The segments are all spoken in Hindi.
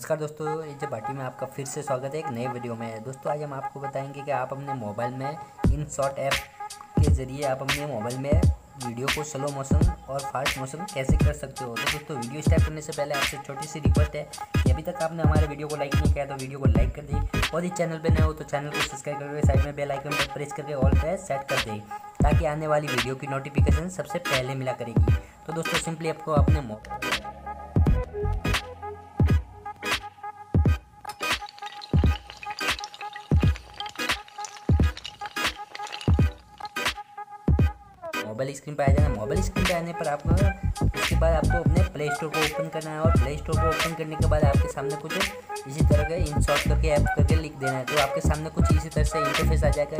नमस्कार दोस्तों एजे बाटी में आपका फिर से स्वागत है एक नए वीडियो में। दोस्तों, आज हम आपको बताएँगे कि आप अपने मोबाइल में इन शॉर्ट ऐप के ज़रिए आप अपने मोबाइल में वीडियो को स्लो मोशन और फास्ट मोशन कैसे कर सकते हो। तो दोस्तों, वीडियो स्टार्ट करने से पहले आपसे छोटी सी रिक्वेस्ट है कि अभी तक आपने हमारे वीडियो को लाइक नहीं किया तो वीडियो को लाइक कर दी और इस चैनल पर नए हो तो चैनल को सब्सक्राइब करके साइड में बेल आइकन पर प्रेस करके ऑल पे सेट कर दें, ताकि आने वाली वीडियो की नोटिफिकेशन सबसे पहले मिला करेगी। तो दोस्तों सिंपली आपको अपने मोबाइल मोबाइल स्क्रीन पर आ जाना मोबाइल स्क्रीन पर आने पर आपको, उसके बाद आपको अपने प्ले स्टोर को ओपन करना है और प्ले स्टोर को ओपन करने के बाद आपके सामने कुछ इसी तरह का इंस्टॉल करके ऐप करके लिख देना है। तो आपके सामने कुछ इसी तरह से इंटरफेस आ जाएगा।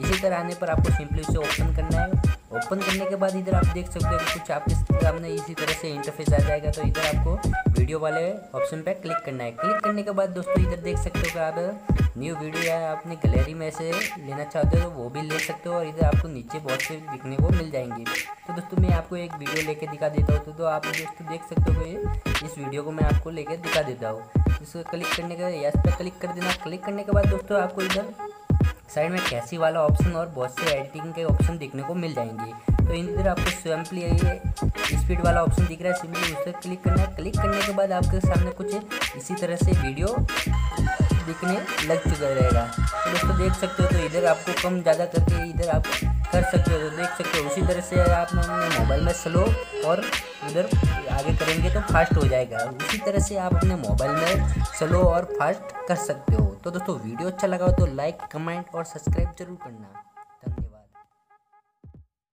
इसी तरह आने पर आपको सिंपली उसे ओपन करना है। ओपन करने के बाद इधर आप देख सकते हो कुछ आपके सामने इसी तरह से इंटरफेस आ जाएगा। तो इधर आपको वीडियो वाले ऑप्शन पर क्लिक करना है। क्लिक करने के बाद दोस्तों इधर देख सकते हो कि आप न्यू वीडियो या आपने गैलरी में से लेना चाहते हो तो वो भी ले सकते हो और इधर आपको नीचे बहुत से दिखने को मिल जाएँगे। तो दोस्तों मैं आपको एक वीडियो लेके दिखा देता हूँ। तो, तो आप दोस्तों देख सकते हो कि इस वीडियो को मैं आपको लेके दिखा देता हूँ। इसको क्लिक करने के यस पर क्लिक कर देना। क्लिक करने के बाद दोस्तों आपको इधर साइड में कैसी वाला ऑप्शन और बहुत से एडिटिंग के ऑप्शन देखने को मिल जाएँगे। तो इधर आपको सिंपली ये स्पीड वाला ऑप्शन दिख रहा है। सिंपली उस पर क्लिक करना है। क्लिक करने के बाद आपके सामने कुछ इसी तरह से वीडियो दिखने लग चुका रहेगा। तो दोस्तों देख सकते हो तो इधर आपको कम ज़्यादा करके इधर आप कर सकते हो तो देख सकते हो। उसी तरह से आप अपने मोबाइल में स्लो और उधर आगे करेंगे तो फास्ट हो जाएगा। उसी तरह से आप अपने मोबाइल में स्लो और फास्ट कर सकते हो। तो दोस्तों, वीडियो अच्छा लगा हो तो लाइक, कमेंट और सब्सक्राइब ज़रूर करना।